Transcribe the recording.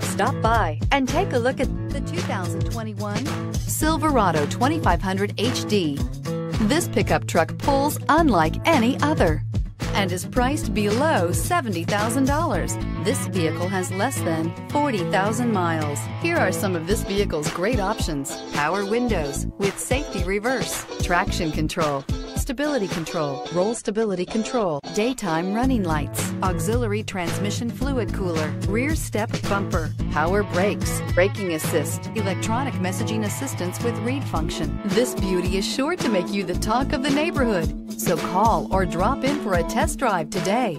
Stop by and take a look at the 2021 Silverado 2500 HD. This pickup truck pulls unlike any other and is priced below $70,000. This vehicle has less than 40,000 miles. Here are some of this vehicle's great options. Power windows with safety reverse, traction control, stability control, roll stability control, daytime running lights, auxiliary transmission fluid cooler, rear step bumper, power brakes, braking assist, electronic messaging assistance with read function. This beauty is sure to make you the talk of the neighborhood. So call or drop in for a test drive today.